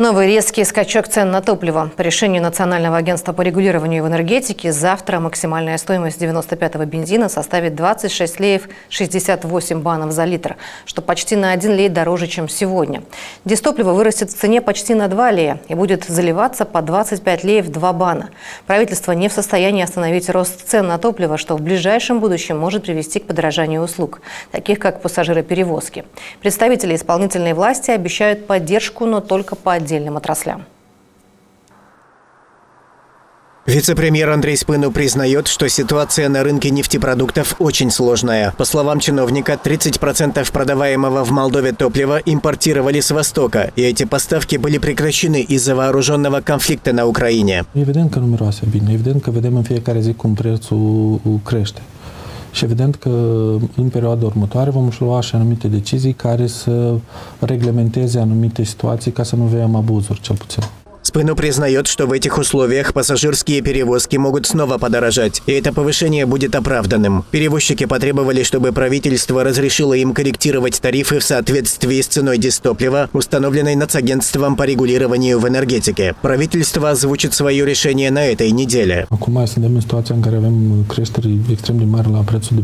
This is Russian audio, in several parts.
Новый резкий скачок цен на топливо. По решению Национального агентства по регулированию в энергетике завтра максимальная стоимость 95-го бензина составит 26 леев 68 банов за литр, что почти на 1 лей дороже, чем сегодня. Дистопливо вырастет в цене почти на 2 лея и будет заливаться по 25 леев 2 бана. Правительство не в состоянии остановить рост цен на топливо, что в ближайшем будущем может привести к подорожанию услуг, таких как пассажироперевозки. Представители исполнительной власти обещают поддержку, но только по отдельным отдельным отраслям. Вице-премьер Андрей Спыну признает, что ситуация на рынке нефтепродуктов очень сложная. По словам чиновника, 30% продаваемого в Молдове топлива импортировали с Востока, и эти поставки были прекращены из-за вооруженного конфликта на Украине. Evident că nu miroase bine, evident că vedem în fiecare zi cum prețul crește. Și evident că în perioada următoare vom lua și anumite decizii care să reglementeze anumite situații ca să nu vedem abuzuri, cel puțin. Спыну признает, что в этих условиях пассажирские перевозки могут снова подорожать, и это повышение будет оправданным. Перевозчики потребовали, чтобы правительство разрешило им корректировать тарифы в соответствии с ценой дистоплива, установленной Нацагентством по регулированию в энергетике. Правительство озвучит свое решение на этой неделе. Acum suntem în situația în care avem creșteri extrem de mari la prețul de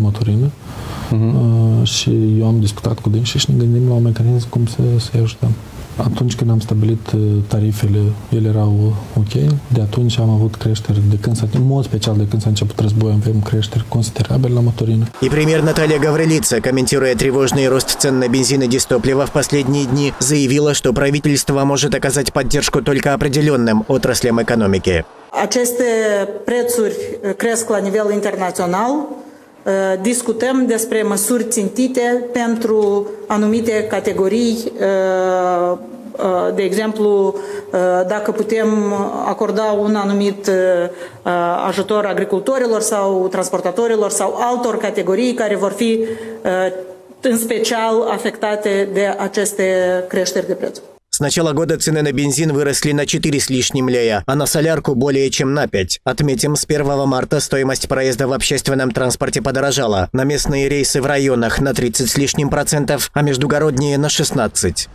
uh-huh. și eu am discutat cu dânsi și ne gândim la un mecanism cum să, să ajutăm. Atunci când am stabilit tarifele, ele erau ok. De atunci am avut creșteri, de când s-a, în mod special de când s-a început războiul, avem creșteri considerabile la моторины. И премьер Наталья Гаврилица, комментируя тревожный рост цен на бензин и дистоплива в последние дни, заявила, что правительство может оказать поддержку только определенным отраслям экономики. Aceste prețuri cresc la nivel internațional, discutăm despre măsuri țintite pentru anumite categorii de exemplu, dacă putem acorda un anumit ajutor agricultorilor sau transportatorilor sau altor categorii care vor fi în special afectate de aceste creșteri de preț. С начала года цены на бензин выросли на 4 с лишним лея, а на солярку более чем на 5. Отметим, с 1 марта стоимость проезда в общественном транспорте подорожала. На местные рейсы в районах на 30 с лишним процентов, а междугородние на 16.